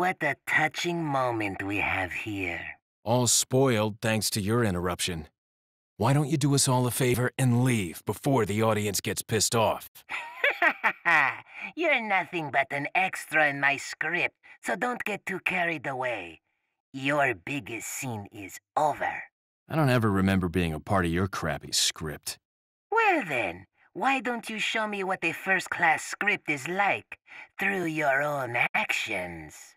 What a touching moment we have here. All spoiled thanks to your interruption. Why don't you do us all a favor and leave before the audience gets pissed off? You're nothing but an extra in my script, so don't get too carried away. Your biggest scene is over. I don't ever remember being a part of your crappy script. Well then, why don't you show me what a first-class script is like through your own actions?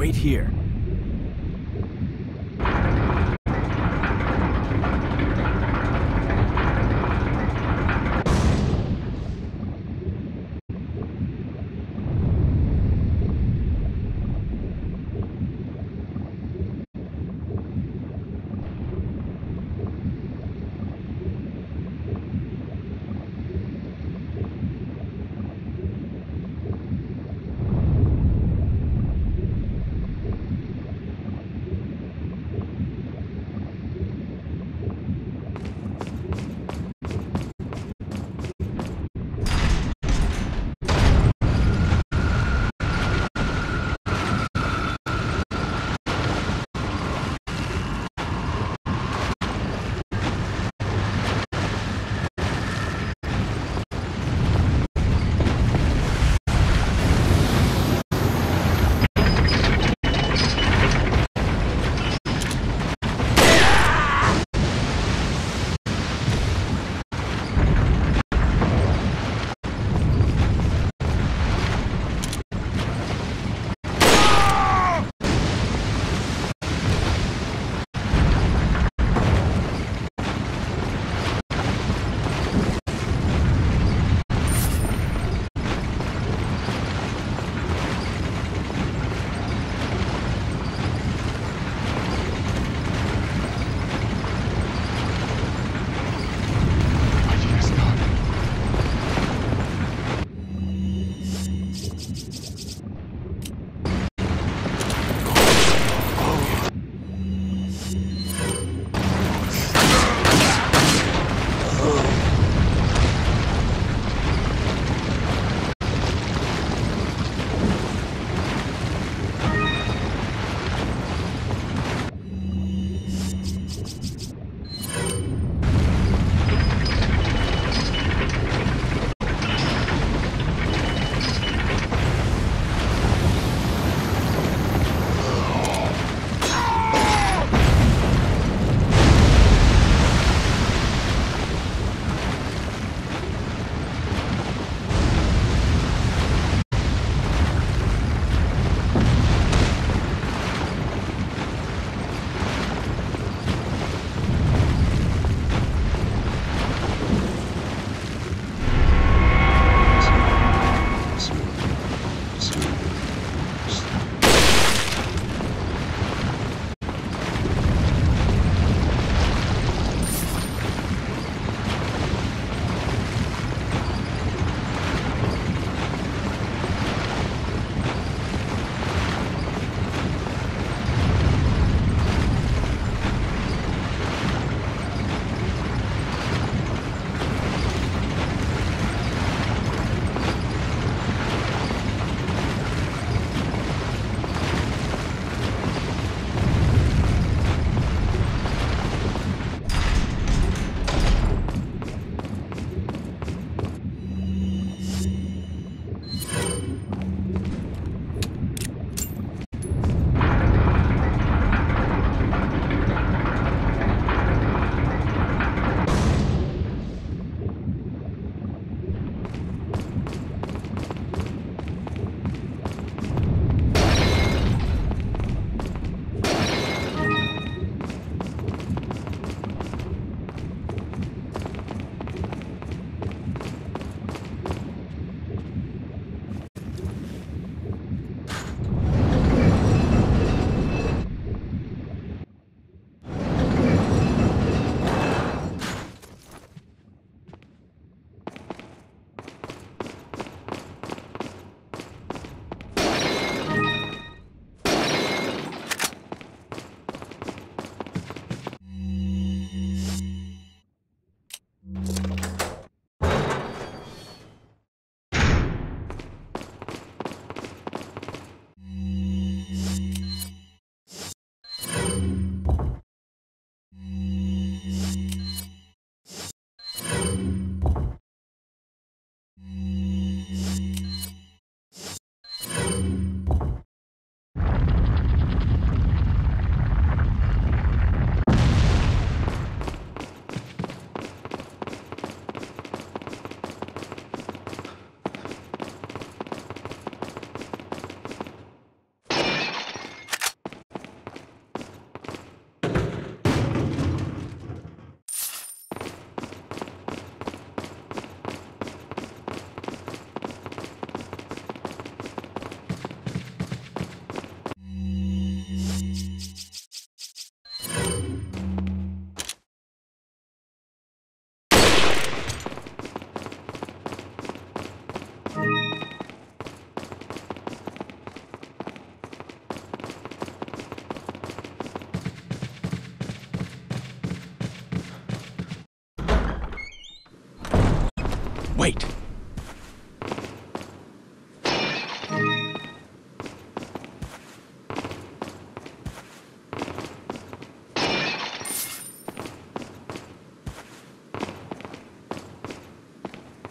Wait here.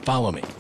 Follow me.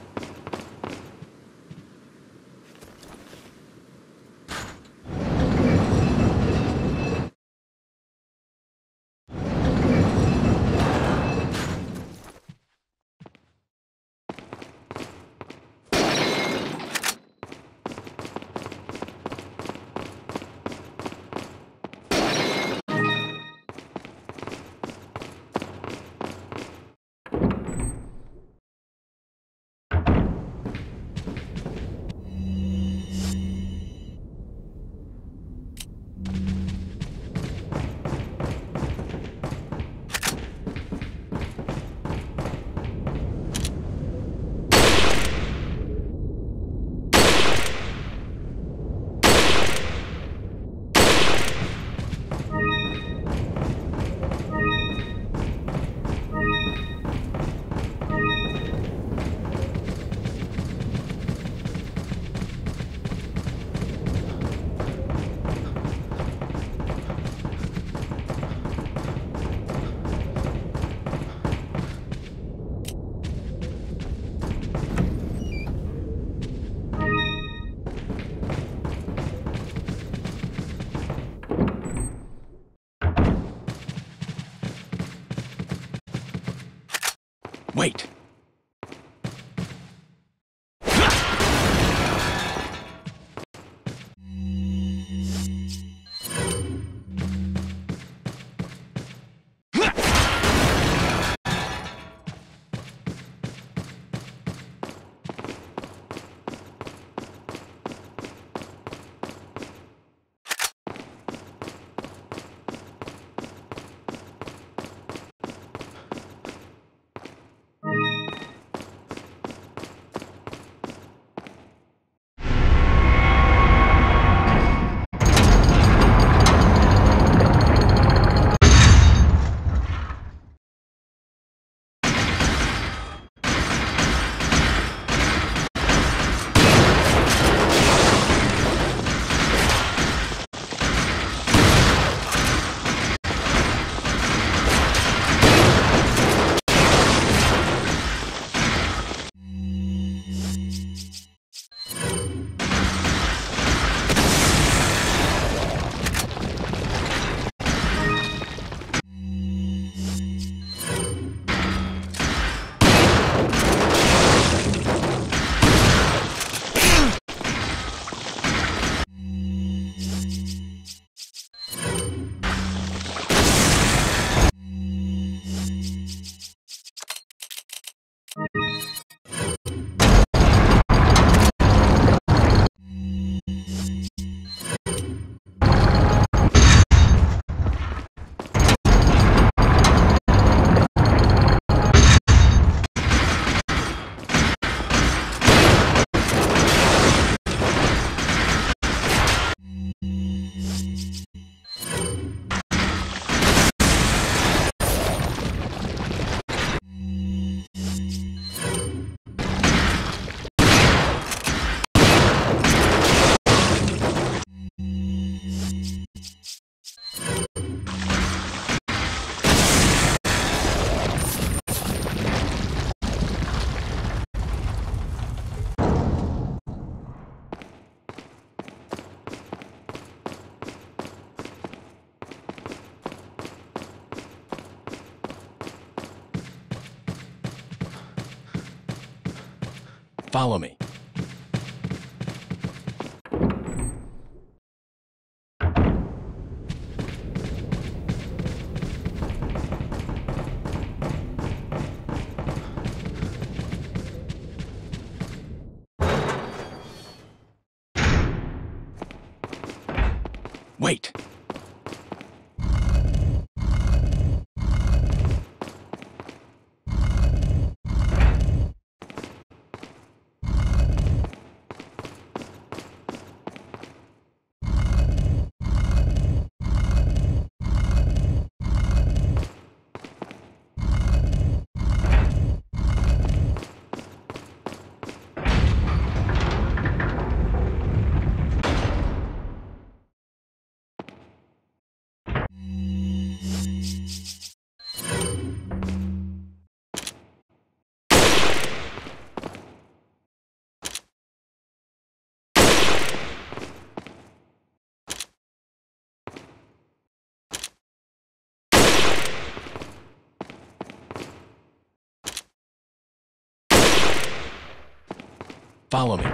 Wait! Follow me. Follow me.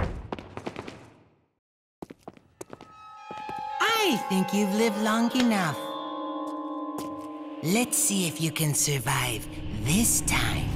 I think you've lived long enough. Let's see if you can survive this time.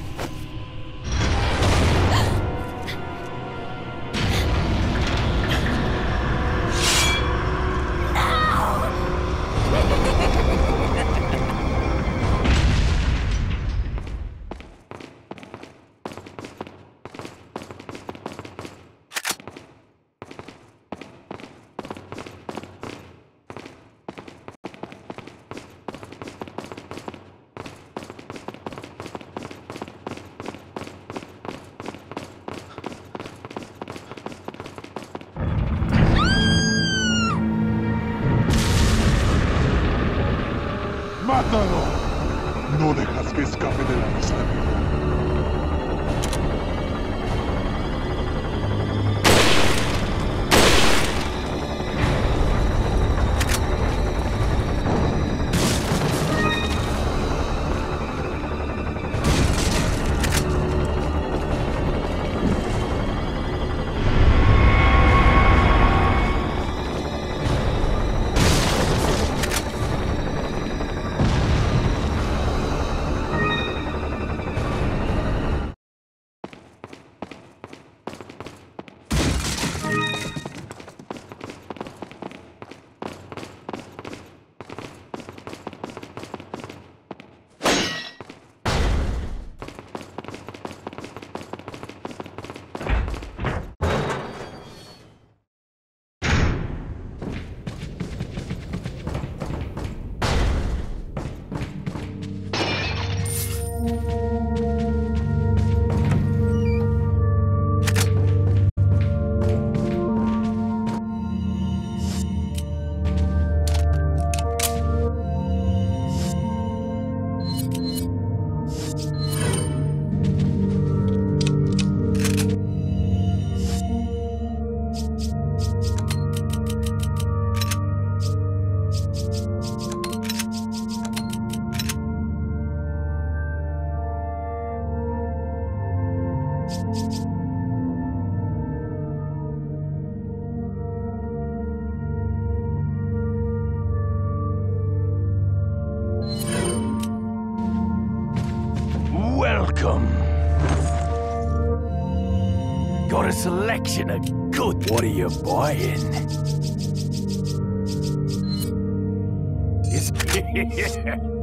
You buying?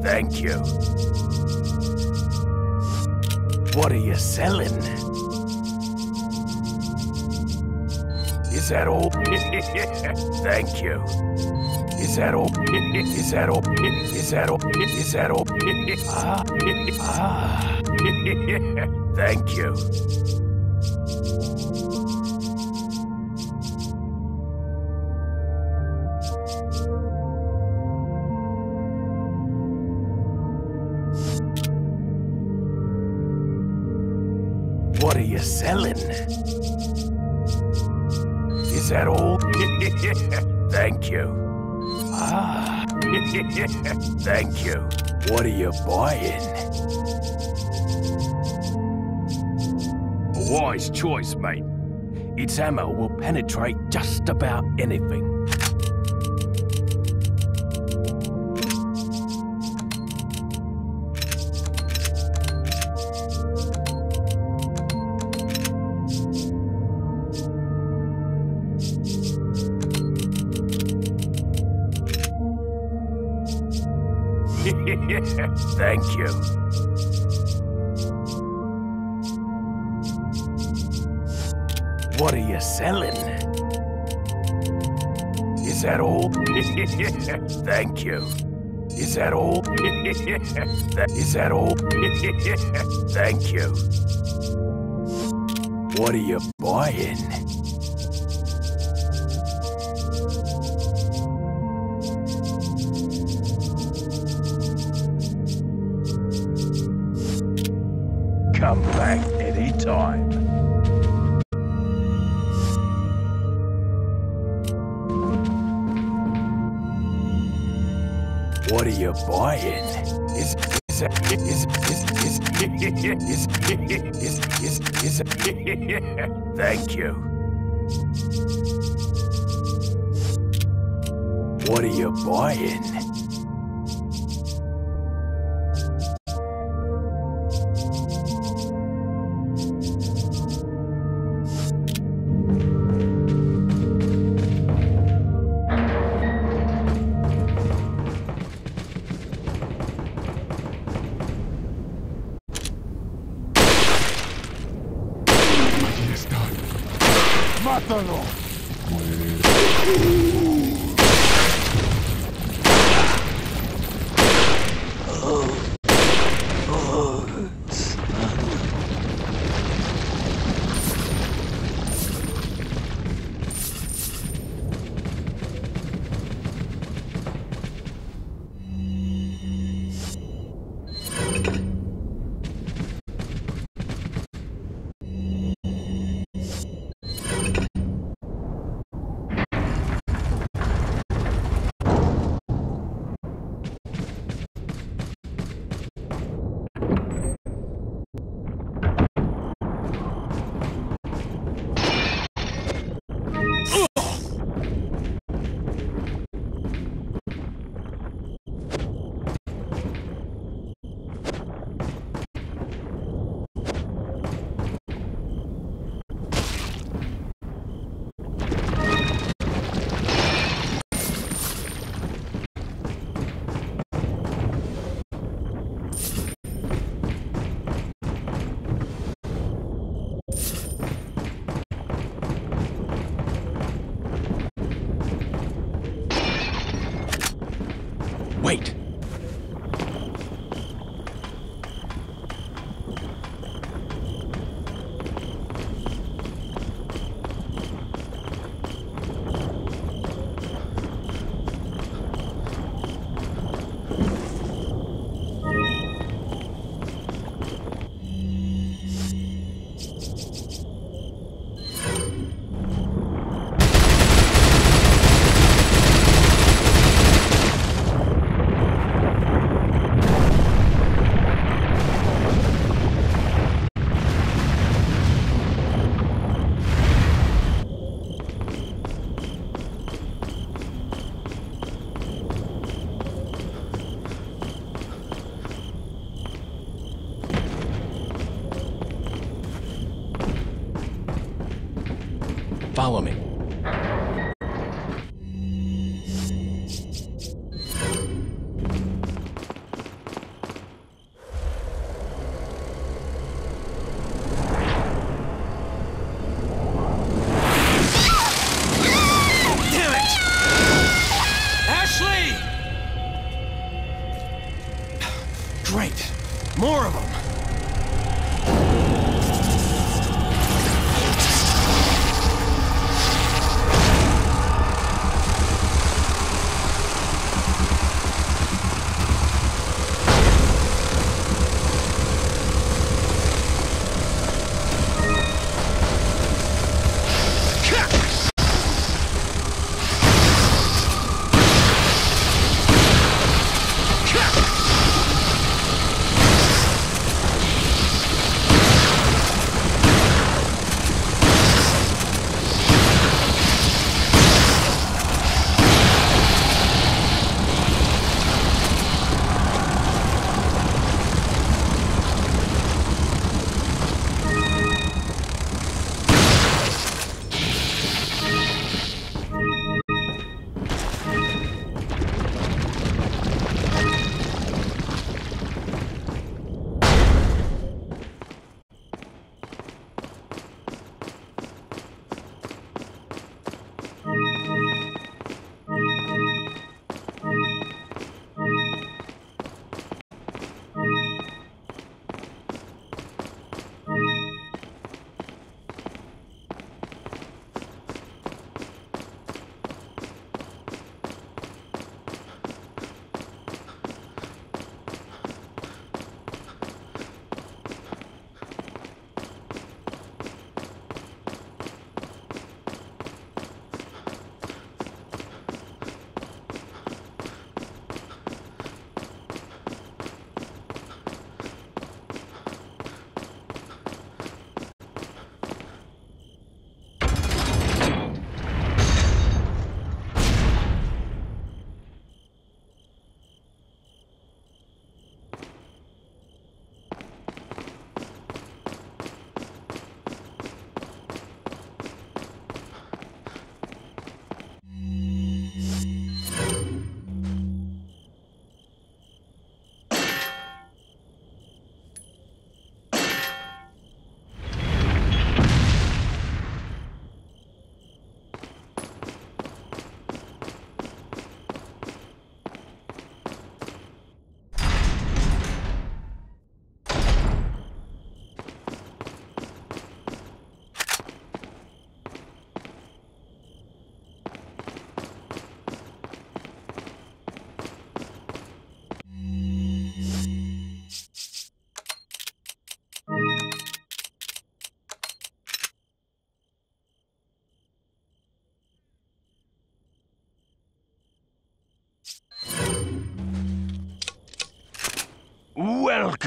Thank you. What are you selling? Is that all? Thank you. Is that all? Is that all? Is that all? Is that all? Ah, ah. Thank you. Is that all? Thank you. Ah. Thank you. What are you buying? A wise choice, mate. Its ammo will penetrate just about anything. Thank you. What are you selling? Is that all? Thank you. Is that all? Is that all? Thank you. What are you buying? Thank you. What are you buying?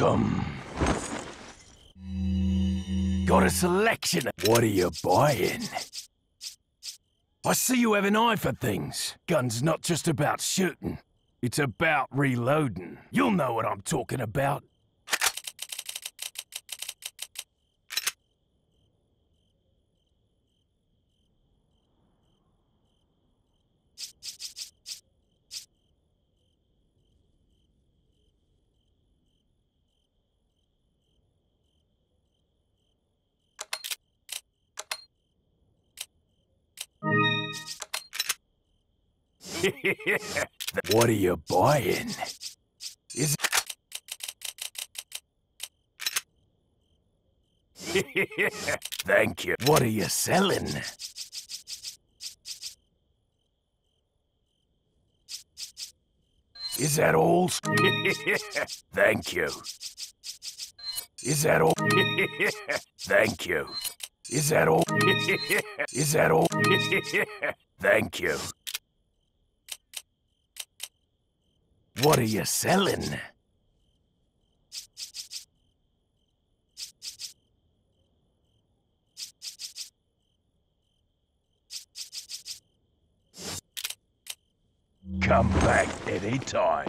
Welcome. Got a selection. What are you buying? I see you have an eye for things. Gun's not just about shooting. It's about reloading. You'll know what I'm talking about. what are you buying? Is Thank you. What are you selling? Is that all? Thank you. Is that all? Thank you. Is that all? Is that all? Thank you. What are you selling? Come back anytime.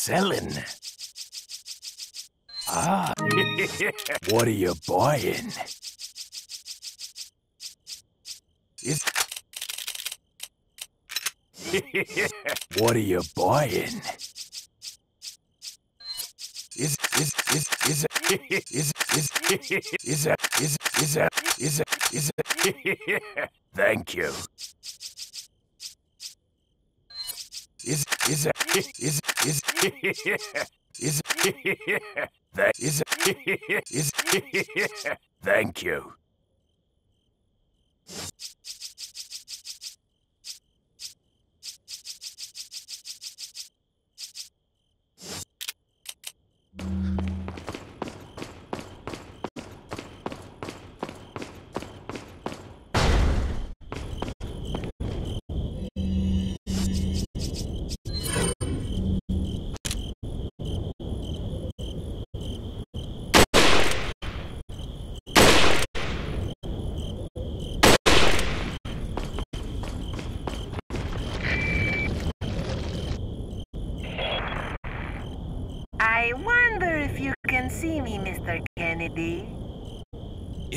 Selling? Ah, what are you buying? Is what are you buying? Is is is is is is is is is is is that Thank you. Is is is is is that is is Thank you.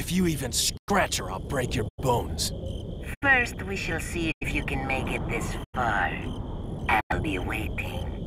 If you even scratch her, I'll break your bones. First, we shall see if you can make it this far. I'll be waiting.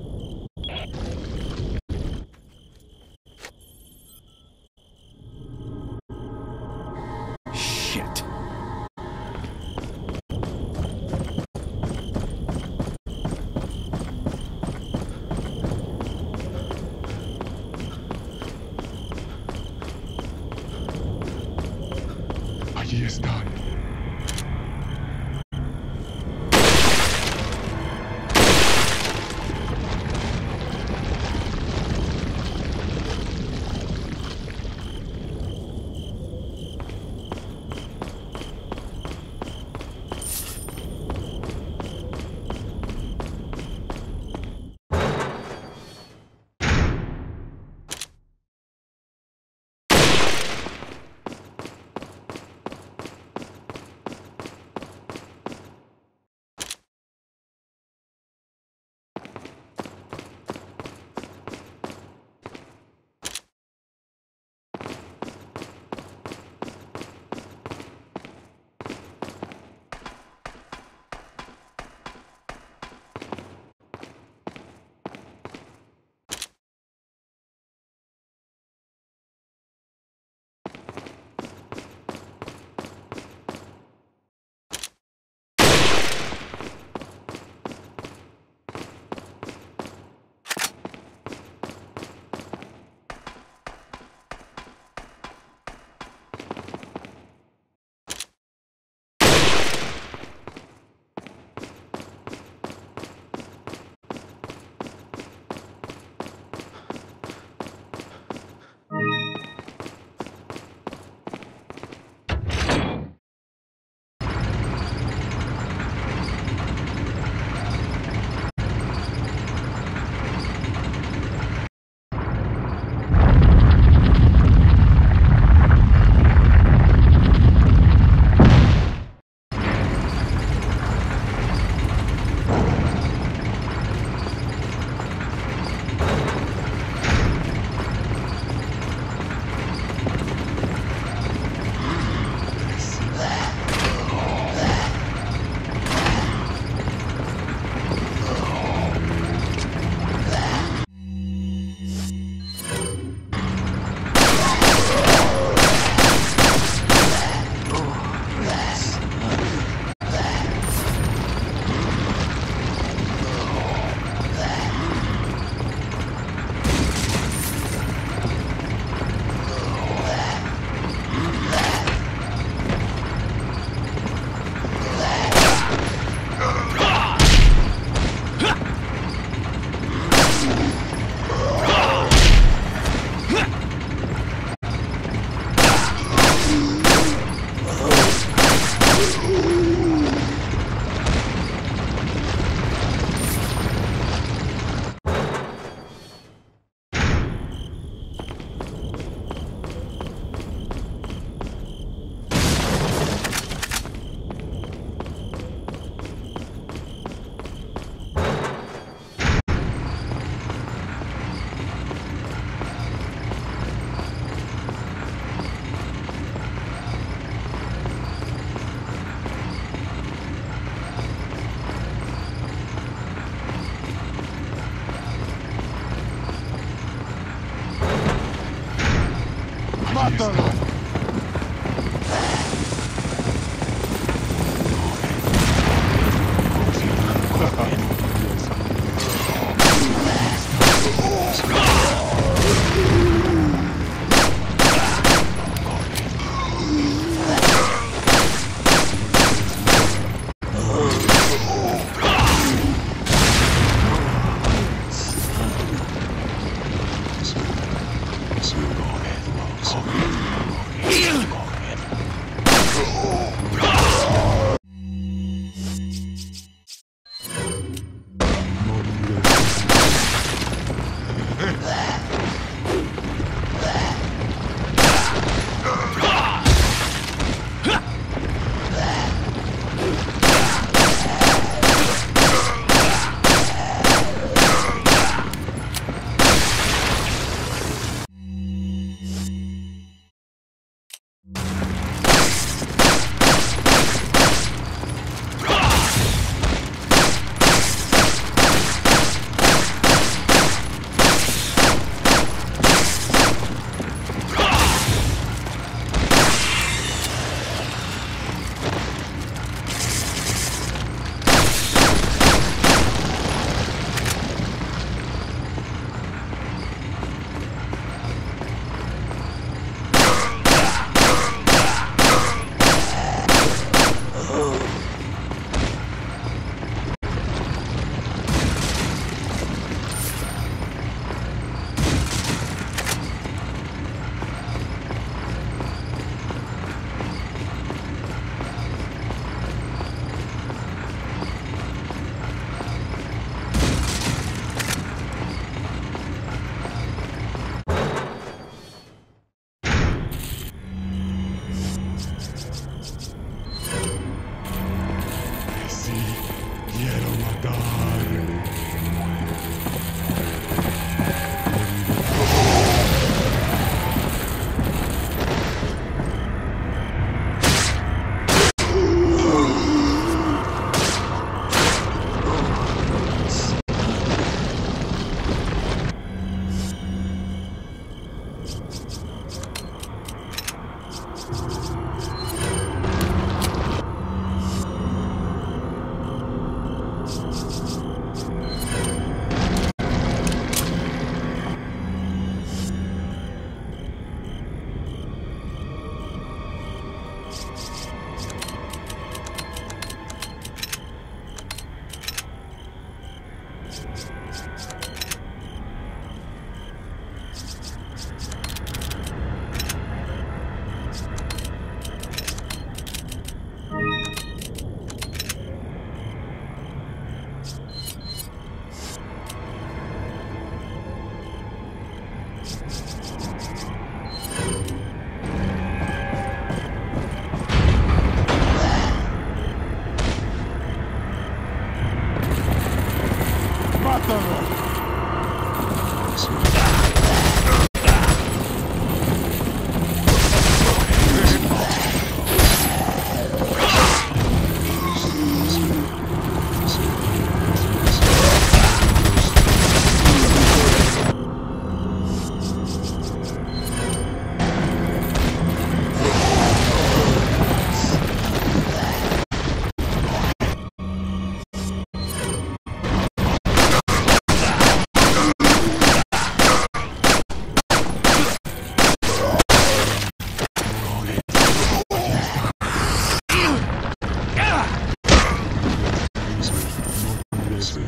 です。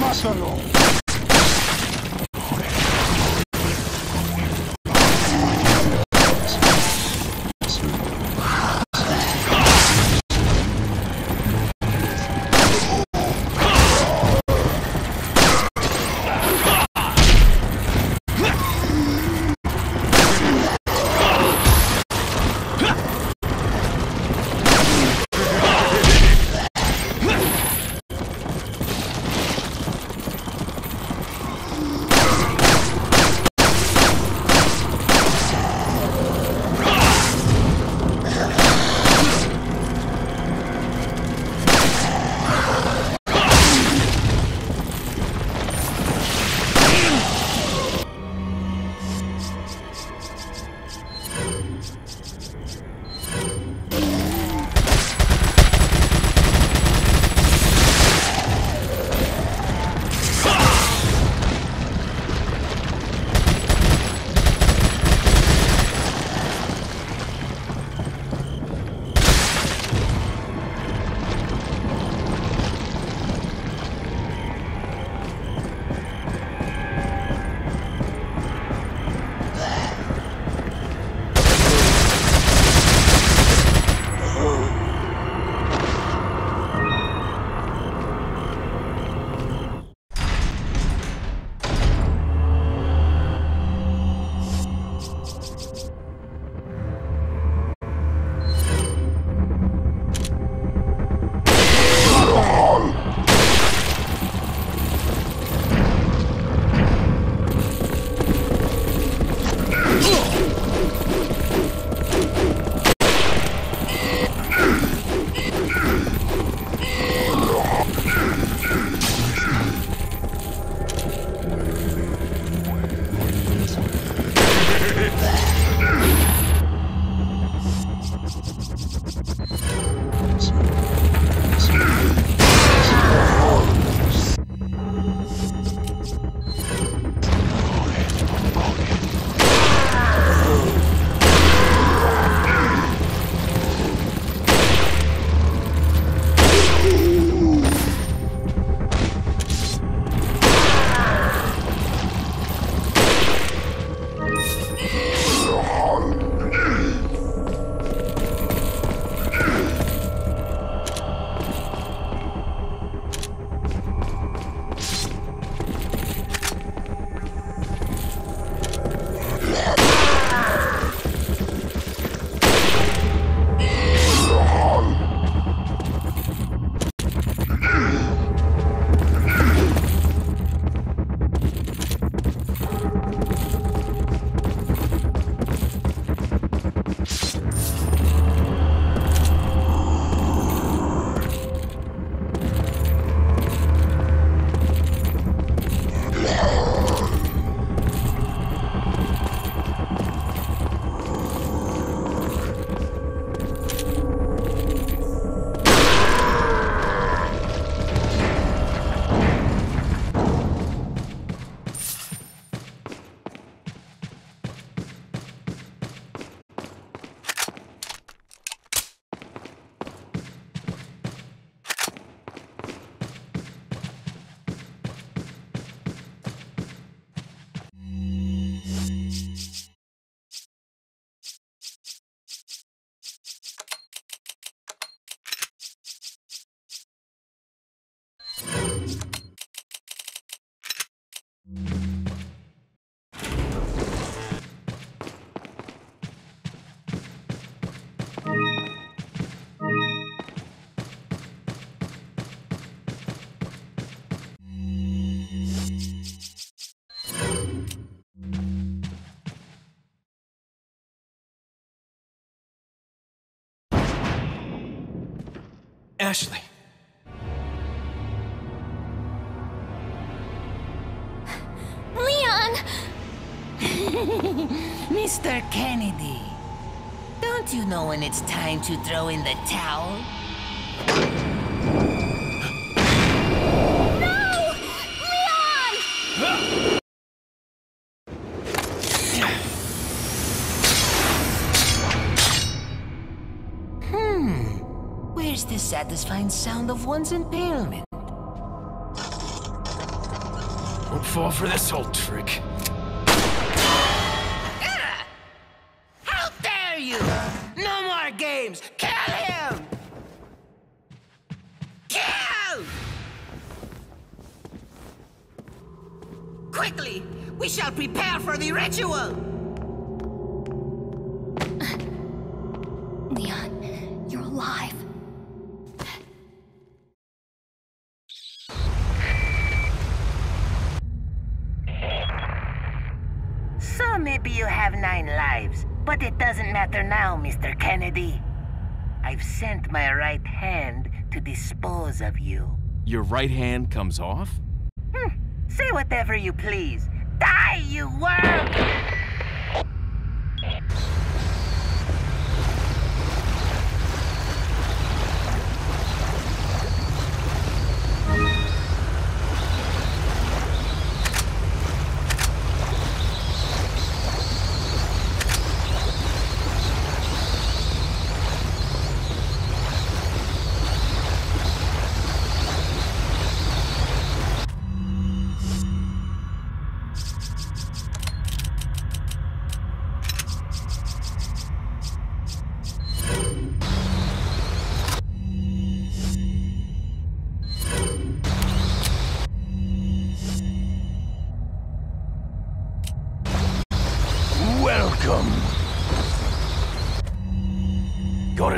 まさの Ashley. Leon! Mr. Kennedy, don't you know when it's time to throw in the towel? Satisfying sound of one's impalement? Won't fall for this old trick. Ah! How dare you! No more games! Kill him! Kill! Quickly! We shall prepare for the ritual! Matter now, Mr. Kennedy. I've sent my right hand to dispose of you. Your right hand comes off? Hmm. Say whatever you please. Die, you worm!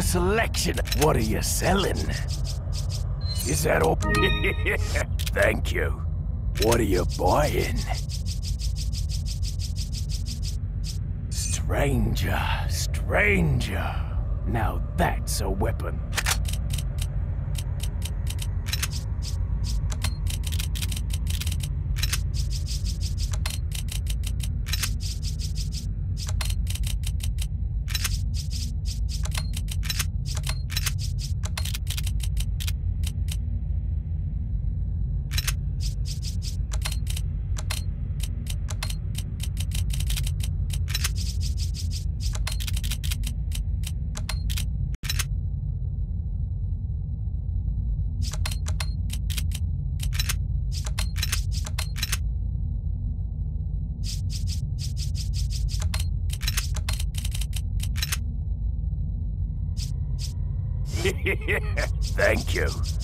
Selection. What are you selling? Is that all? Thank you. What are you buying? Stranger, stranger. Now that's a weapon. Thank you.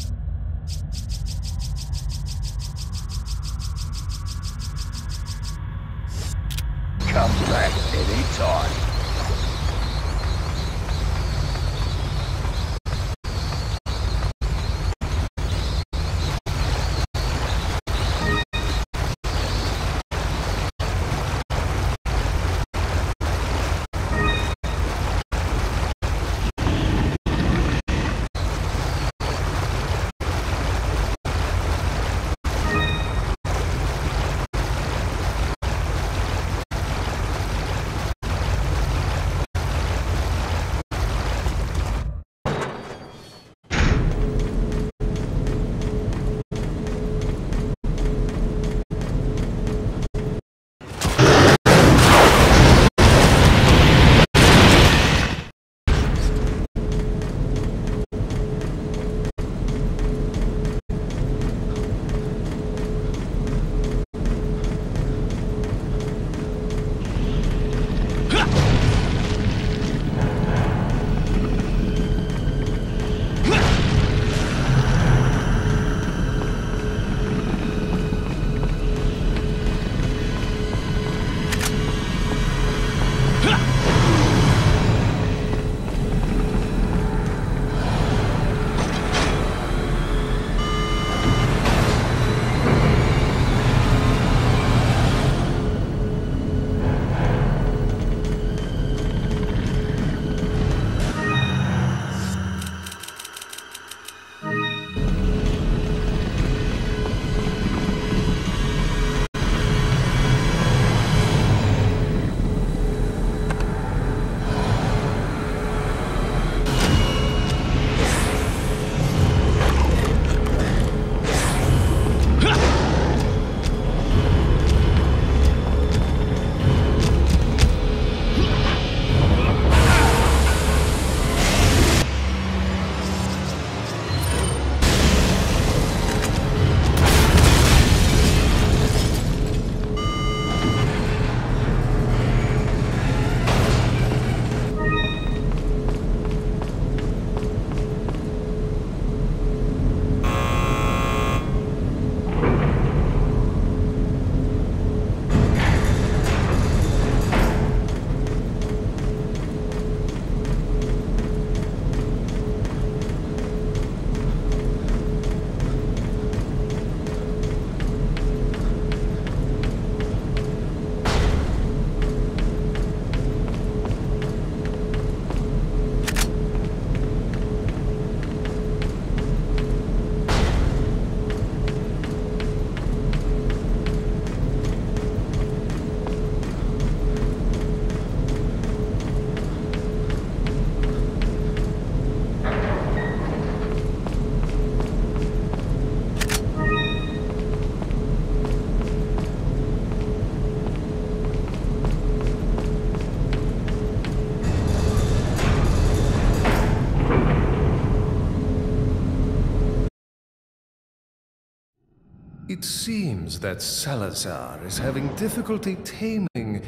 That Salazar is having difficulty taming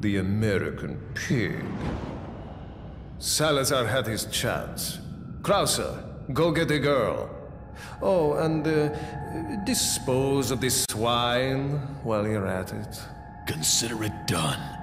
the American pig. Salazar had his chance. Krauser, go get the girl. Oh, and uh, dispose of this swine while you're at it. Consider it done.